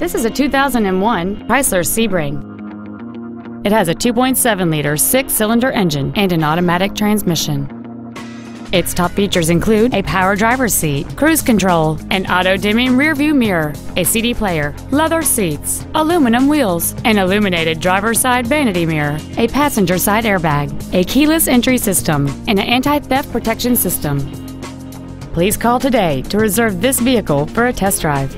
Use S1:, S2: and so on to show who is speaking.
S1: This is a 2001 Chrysler Sebring. It has a 2.7-liter six-cylinder engine and an automatic transmission. Its top features include a power driver's seat, cruise control, an auto-dimming rearview mirror, a CD player, leather seats, aluminum wheels, an illuminated driver's side vanity mirror, a passenger side airbag, a keyless entry system, and an anti-theft protection system. Please call today to reserve this vehicle for a test drive.